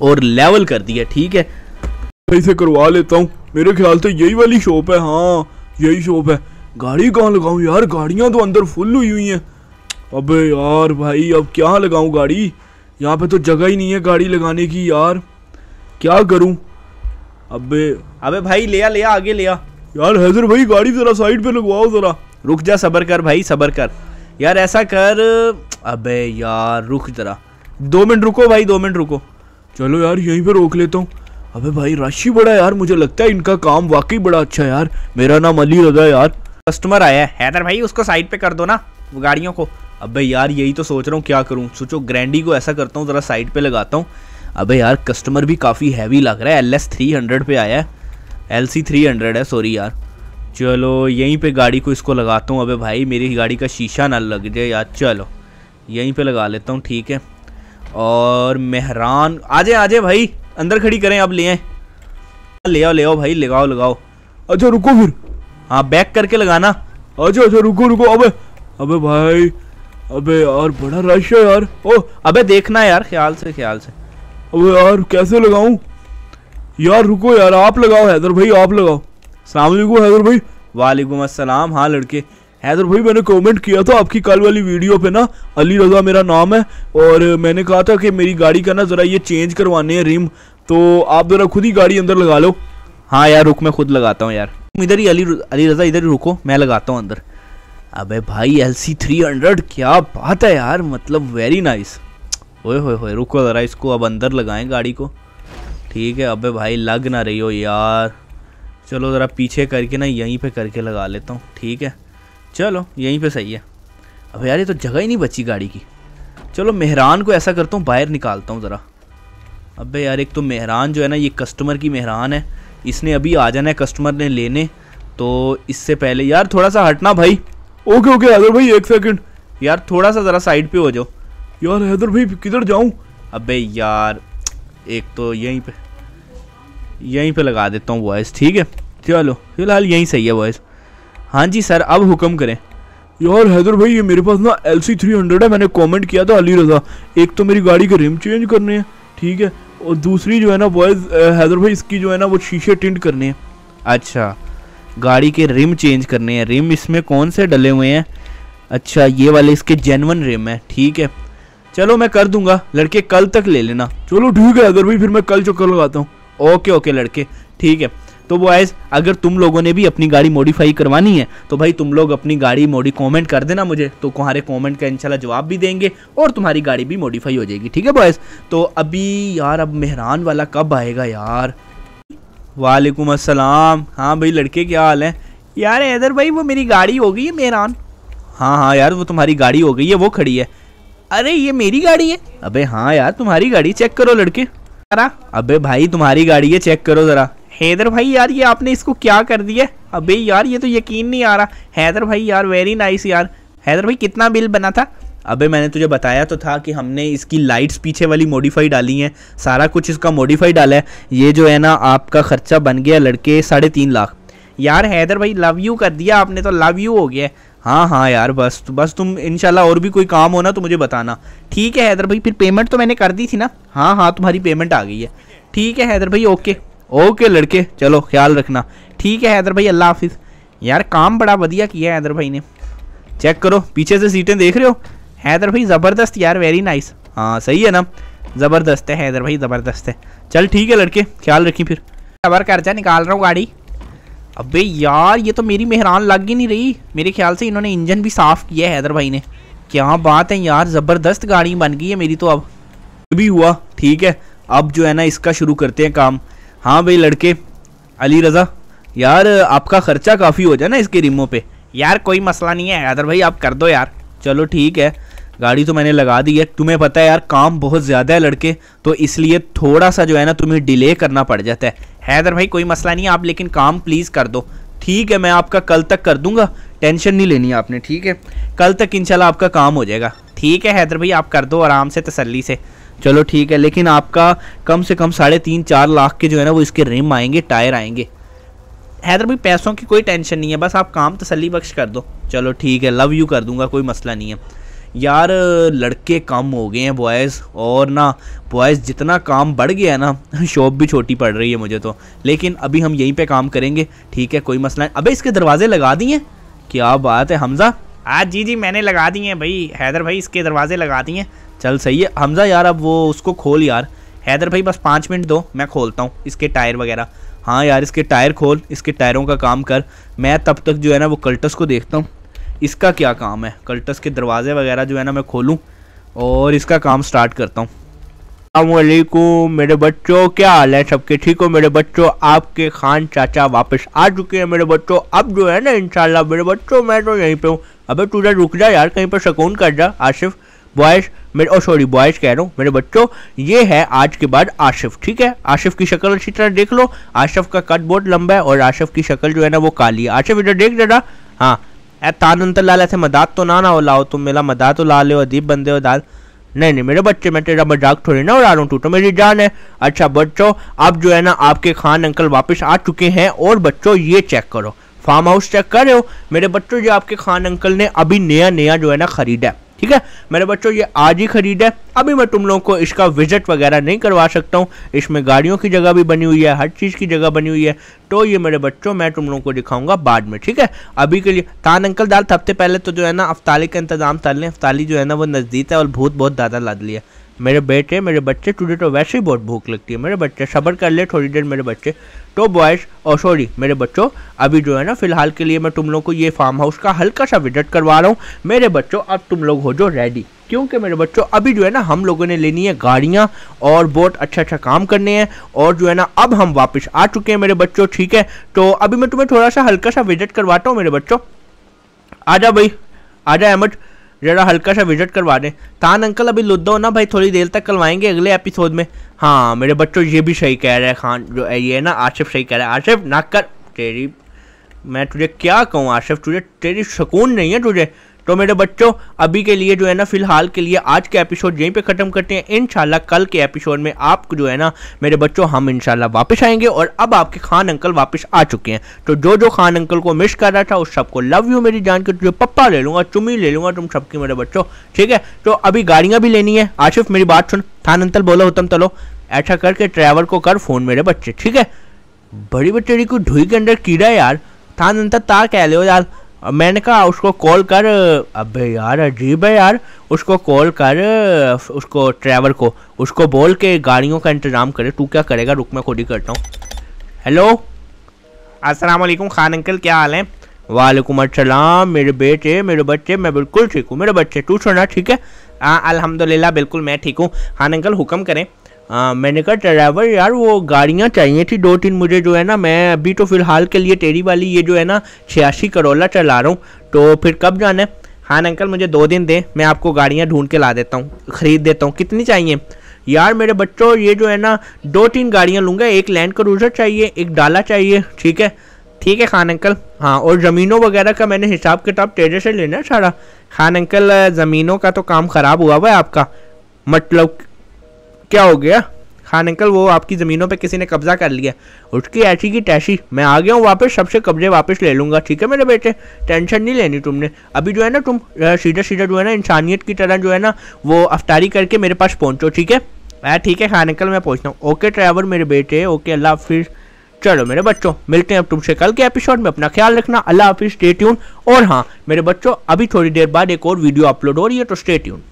और लेवल कर दिया ठीक है? इसे करवा लेता हूँ। मेरे ख्याल से यही वाली शॉप है हाँ यही शॉप है। गाड़ी कहाँ लगाऊँ यार? गाड़ियाँ तो अंदर फुल हुई हुई हैं। अबे यार भाई अब क्या लगाऊँ गाड़ी? यहाँ पे तो जगह ही नहीं है गाड़ी लगाने की यार। क्या करूँ? अबे अबे भाई ले आ ले आ आगे ले आ। यार हैदर भाई गाड़ी जरा साइड पे लगवाओ जरा। रुक जा सबर कर भाई सबर कर। यार ऐसा कर अबे यार रुक जरा। दो मिनट रुको भाई दो मिनट रुको। चलो यार यहीं पे रोक लेता हूँ। अबे भाई राशि बड़ा यार मुझे लगता है इनका काम वाकई बड़ा अच्छा है यार। मेरा नाम अली रजा यार। कस्टमर आया है। हैदर भाई उसको साइड पे कर दो ना वो गाड़ियों को। अबे यार यही तो सोच रहा हूँ क्या करूँ? सोचो ग्रैंडी को ऐसा करता हूँ ज़रा साइड पे लगाता हूँ। अबे यार कस्टमर भी काफ़ी हैवी लग रहा है। एल एस थ्री हंड्रेड पे आया है। एल सी थ्री हंड्रेड है सॉरी यार। चलो यहीं पे गाड़ी को इसको लगाता हूँ। अबे भाई मेरी गाड़ी का शीशा ना लग जाए यार। चलो यहीं पे लगा लेता हूँ ठीक है। और मेहरान आजे आजे भाई। अंदर खड़ी करें अब ले आए। ले आओ ले आओ भाई लगाओ लगाओ। अच्छा रुको फिर। हाँ बैक करके लगाना। अच्छा अच्छा रुको रुको अबे अबे भाई अबे यार बड़ा रश है यार। ओ अबे देखना यार ख्याल से ख्याल से। अबे यार कैसे लगाऊँ? यार रुको यार आप लगाओ हैदर भाई आप लगाओ। सलाम वालेकुम हैदर भाई। वालेकुम अस्सलाम। हाँ लड़के। हैदर भाई, मैंने कमेंट किया था आपकी कल वाली वीडियो पे ना। अली रजा मेरा नाम है और मैंने कहा था कि मेरी गाड़ी का ना ज़रा ये चेंज करवाने हैं रिम तो आप ज़रा खुद ही गाड़ी अंदर लगा लो। हाँ यार, रुक, मैं खुद लगाता हूँ यार। इधर ही अली अली रजा, इधर ही रुको, मैं लगाता हूँ अंदर। अबे भाई एल सी थ्री हंड्रेड क्या बात है यार मतलब वेरी नाइस ओए होए होए, रुको ज़रा इसको, अब अंदर लगाएँ गाड़ी को। ठीक है, अबे भाई, लग ना रही हो यार। चलो ज़रा पीछे करके ना, यहीं पे करके लगा लेता हूँ, ठीक है? चलो यहीं पे सही है। अब यार ये तो जगह ही नहीं बची गाड़ी की। चलो मेहरान को ऐसा करता हूँ बाहर निकालता हूँ ज़रा। अबे यार एक तो मेहरान जो है ना ये कस्टमर की मेहरान है। इसने अभी आ जाना है कस्टमर ने लेने। तो इससे पहले यार थोड़ा सा हटना भाई। ओके ओके हैदर भाई एक सेकंड यार थोड़ा सा ज़रा साइड पे हो जाओ। यार हैदर भाई किधर जाऊँ? अबे यार एक तो यहीं पे। यहीं पे लगा देता हूँ वॉइस ठीक है? चलो फ़िलहाल यहीं सही है वॉइस हाँ जी सर, अब हुक्म करें। यार हैदर भाई, ये मेरे पास ना एल सी थ्री हंड्रेड है, मैंने कमेंट किया था अली रजा। एक तो मेरी गाड़ी के रिम चेंज करने हैं, ठीक है? और दूसरी जो है ना बॉयज़ हैदर भाई, इसकी जो है ना वो शीशे टिंट करने हैं। अच्छा गाड़ी के रिम चेंज करने हैं। रिम इसमें कौन से डले हुए हैं? अच्छा ये वाले इसके जेनवन रिम है, ठीक है? चलो मैं कर दूँगा, लड़के कल तक ले लेना। चलो ठीक है, हैदर भाई, फिर मैं कल चक्कर लगाता हूँ। ओके ओके, लड़के, ठीक है? तो वो बॉयज़ अगर तुम लोगों ने भी अपनी गाड़ी मॉडिफाई करवानी है तो भाई तुम लोग अपनी गाड़ी मोडी कमेंट कर देना मुझे तो तुम्हारे कॉमेंट का इंशाल्लाह जवाब भी देंगे, और तुम्हारी गाड़ी भी मॉडिफाई हो जाएगी, ठीक है बॉयज़ तो अभी यार, अब मेहरान वाला कब आएगा यार? वालेकुम अस्सलाम। हाँ भाई, लड़के क्या हाल है? यार, हैदर भाई, वो मेरी गाड़ी हो गई है, मेहरान। हाँ हाँ यार, वो तुम्हारी गाड़ी हो गई है, वो खड़ी है। अरे, ये मेरी गाड़ी है? अबे हाँ यार, तुम्हारी गाड़ी चेक करो, लड़के। अबे भाई, तुम्हारी गाड़ी है चेक करो ज़रा। हैदर भाई यार, ये आपने इसको क्या कर दिया? अबे यार, ये तो यकीन नहीं आ रहा। हैदर भाई यार वेरी नाइस यार। हैदर भाई, कितना बिल बना था? अबे मैंने तुझे बताया तो था कि हमने इसकी लाइट्स पीछे वाली मॉडिफाई डाली हैं। सारा कुछ इसका मॉडिफाई डाला है। ये जो है ना, आपका ख़र्चा बन गया लड़के साढ़े तीन लाख। यार हैदर भाई लव यू कर दिया आपने तो लव यू हो गया। हाँ हाँ यार, बस बस तुम इनशाला और भी कोई काम हो ना तो मुझे बताना। ठीक है हैदर भाई, फिर पेमेंट तो मैंने कर दी थी ना? हाँ हाँ तुम्हारी पेमेंट आ गई है। ठीक है हैदर भाई ओके ओके लड़के, चलो, ख्याल रखना। ठीक है, हैदर भाई, अल्लाह हाफिज़। यार, काम बड़ा बढ़िया किया है हैदर भाई ने। चेक करो, पीछे से सीटें देख रहे हो? हैदर भाई, ज़बरदस्त यार वेरी नाइस हाँ सही है ना? ज़बरदस्त है, हैदर भाई, ज़बरदस्त है। चल, ठीक है लड़के, ख्याल रखी फिर। खबर कर जा निकाल रहा हूँ गाड़ी। अबे यार, ये तो मेरी मेहरान लग ही नहीं रही। मेरे ख्याल से इन्होंने इंजन भी साफ़ किया है हैदर भाई ने। क्या बात है यार, ज़बरदस्त गाड़ी बन गई है मेरी तो अब। भी हुआ, ठीक है। अब जो है ना, इसका शुरू करते हैं काम। हाँ भाई लड़के, अली रज़ा, यार आपका ख़र्चा काफ़ी हो जाए ना इसके रिमो पे। यार कोई मसला नहीं है हैदर भाई आप कर दो यार। चलो ठीक है, गाड़ी तो मैंने लगा दी है। तुम्हें पता है यार, काम बहुत ज़्यादा है लड़के तो इसलिए थोड़ा सा जो है ना तुम्हें डिले करना पड़ जाता है। हैदर भाई, कोई मसला नहीं है आप, लेकिन काम प्लीज़ कर दो। ठीक है, मैं आपका कल तक कर दूँगा, टेंशन नहीं लेनी आपने, ठीक है? कल तक इंशाल्लाह आपका काम हो जाएगा। ठीक है, हैदर भाई, आप कर दो आराम से तसल्ली से। चलो ठीक है, लेकिन आपका कम से कम साढ़े तीन, चार लाख के जो है ना, वो इसके रिम आएँगे, टायर आएँगे। हैदर भाई, पैसों की कोई टेंशन नहीं है, बस आप काम तसली बख्श कर दो। चलो ठीक है, लव यू कर दूँगा, कोई मसला नहीं है। यार, लड़के कम हो गए हैं बॉयज़ और ना बॉयज़ जितना काम बढ़ गया है ना शॉप भी छोटी पड़ रही है मुझे तो। लेकिन अभी हम यहीं पे काम करेंगे, ठीक है, कोई मसला नहीं। अबे, इसके दरवाजे लगा दिए। क्या बात है, हमज़ा। आज जी जी, मैंने लगा दिए हैं भाई, हैदर भाई, इसके दरवाजे लगा दिए चल, सही है। हमज़ा यार, अब वो उसको खोल यार। हैदर भाई, बस पाँच मिनट दो, मैं खोलता हूँ इसके टायर वगैरह। हाँ यार, इसके टायर खोल, इसके टायरों का काम कर। मैं तब तक जो है ना, वो कल्टस को देखता हूँ। इसका क्या काम है? कल्टस के दरवाजे वगैरह जो है ना, मैं खोलूँ और इसका काम स्टार्ट करता हूँ। वालेकुम मेरे बच्चों, क्या हाल है सबके? ठीक हो मेरे बच्चों? आपके खान चाचा वापस आ चुके हैं मेरे बच्चों। अब जो है ना, इंशाल्लाह मेरे बच्चों, मैं तो यहीं पे हूँ। अबे तू रुक जा यार, कहीं पर सुकून कर जा, आशिफ। बॉयस मेरे ओ सॉरी बॉयज़ कह रहा हूँ, मेरे बच्चों, ये है आज के बाद आशिफ, ठीक है? आशिफ की शक्ल अच्छी तरह देख लो, आशिफ का कट बहुत लंबा है और आशिफ की शक्ल जो है ना वो काली है। आशिफ, इधर देख जरा। हाँ ए तान अंतर लाल ऐसे मदाद तो ना ना हो, लाओ तुम मेरा, मदाद तो ला ले, अदीब बंदे हो, दाल। नहीं नहीं, मेरे बच्चे, मैं तेरा मज़ाक थोड़ी ना उड़ा रहा हूँ तू तो मेरी जान है। अच्छा बच्चों, अब जो है ना आपके खान अंकल वापस आ चुके हैं और बच्चों, ये चेक करो। फार्म हाउस चेक कर रहे हो? मेरे बच्चों जो आपके खान अंकल ने अभी नया नया जो है ना खरीदा है। ठीक है? मेरे बच्चों, ये आज ही खरीदे अभी मैं तुम लोगों को इसका विज़िट वगैरह नहीं करवा सकता हूँ। इसमें गाड़ियों की जगह भी बनी हुई है, हर चीज़ की जगह बनी हुई है। तो ये मेरे बच्चों, मैं तुम लोगों को दिखाऊँगा बाद में, ठीक है? अभी के लिए, तान अंकल दाल, हफ़्ते पहले तो जो है ना, अफ्ताली का इंतज़ाम कर लें। अफ्ताली जो है ना, वो नज़दीक है और भूत बहुत ज़्यादा लद लिया मेरे बेटे, मेरे बच्चे, तुझे तो वैसे ही बहुत भूख लगती है। मेरे बच्चे, सबर कर ले थोड़ी देर, मेरे बच्चे। तो बॉयस और सॉरी मेरे बच्चों, अभी जो है ना, फ़िलहाल के लिए मैं तुम लोग को ये फार्म हाउस का हल्का सा विज़िट करवा रहा हूँ। मेरे बच्चों, अब तुम लोग हो जो रेडी क्योंकि मेरे बच्चों, अभी जो है ना, हम लोगों ने लेनी है गाड़ियाँ और बहुत अच्छा अच्छा काम करने हैं और जो है ना, अब हम वापस आ चुके हैं मेरे बच्चों, ठीक है? तो अभी मैं तुम्हें थोड़ा सा हल्का सा विज़िट करवाता हूँ मेरे बच्चों। आजा भाई, आजा अहमद जरा हल्का सा विज़िट करवा दें। तान अंकल, अभी लुद्दो ना भाई? थोड़ी देर तक करवाएँगे अगले एपिसोड में। हाँ मेरे बच्चों, ये भी सही कह रहे हैं खान, जो ये ना आशिफ सही कह रहा है। आशिफ ना कर। तेरी, मैं तुझे क्या कहूँ, आशिफ, तुझे, तेरी सुकून नहीं है तुझे। तो मेरे बच्चों, अभी के लिए जो है ना, फ़िलहाल के लिए आज के एपिसोड यहीं पे ख़त्म करते हैं। इनशाला कल के एपिसोड में आप जो है ना, मेरे बच्चों, हम इनशाला वापस आएँगे और अब आपके खान अंकल वापस आ चुके हैं। तो जो जो खान अंकल को मिस कर रहा था, उस सबको लव यू मेरी जान के, तुझे पप्पा ले लूँगा चुमी ले लूँगा तुम सबकी मेरे बच्चों, ठीक है? तो अभी गाड़ियाँ भी लेनी है। आशिफ, मेरी बात सुन। खान अंकल बोलो उत्तम तलो। ऐसा करके ड्राइवर को कर फ़ोन मेरे बच्चे, ठीक है? बड़ी बच्चे को ढुई के अंदर कीड़ा यार। थान अंतर ता कह लो यार। मैंने कहा उसको कॉल कर अबे यार अजीब है यार। उसको कॉल कर उसको ड्राइवर को। उसको बोल के गाड़ियों का इंतज़ाम करे तू क्या करेगा? रुक मैं खुद ही करता हूँ। हेलो अस्सलाम वालेकुम खान अंकल क्या हाल है? वालेकुम अस्सलाम मेरे बेटे मेरे बच्चे मैं बिल्कुल ठीक हूँ। मेरे बच्चे तू सुना ठीक है? हाँ अल्हम्दुलिल्लाह बिल्कुल मैं ठीक हूँ। खान अंकल हुक्म करें। आ, मैंने कहा ड्राइवर यार वो गाड़ियाँ चाहिए थी दो तीन मुझे जो है ना मैं अभी तो फ़िलहाल के लिए तेरी वाली ये जो है ना छियासी करोला चला रहा हूँ। तो फिर कब जाना है? हाँ अंकल मुझे दो दिन दे मैं आपको गाड़ियाँ ढूंढ के ला देता हूँ ख़रीद देता हूँ। कितनी चाहिए? यार मेरे बच्चों ये जो है ना दो तीन गाड़ियाँ लूँगा एक लैंड क्रूज़र चाहिए एक डाला चाहिए ठीक है? ठीक है खान अंकल हाँ और ज़मीनों वगैरह का मैंने हिसाब किताब तेरे से लेना सारा। खान अंकल ज़मीनों का तो काम ख़राब हुआ हुआ है आपका मतलब क्या हो गया? खान अंकल, वो आपकी ज़मीनों पे किसी ने कब्जा कर लिया। उठ उसकी ऐसी की तैसी। मैं आ गया हूँ वापस, सबसे कब्जे वापस ले लूँगा। ठीक है मेरे बेटे? टेंशन नहीं लेनी तुमने। अभी जो है ना तुम सीधा सीधा जो है ना इंसानियत की तरह जो है ना, वो अफ्तारी करके मेरे पास पहुँचो, ठीक है? ठीक है खान अंकल, मैं पहुँचता हूँ। ओके ड्राइवर मेरे बेटे। ओके अल्लाह हाफिज़। चलो मेरे बच्चों, मिलते हैं अब तुमसे कल के एपिसोड में। अपना ख्याल रखना। अल्लाह हाफिज़ स्टे ट्यून और हाँ मेरे बच्चों, अभी थोड़ी देर बाद एक और वीडियो अपलोड हो रही है तो स्टे ट्यून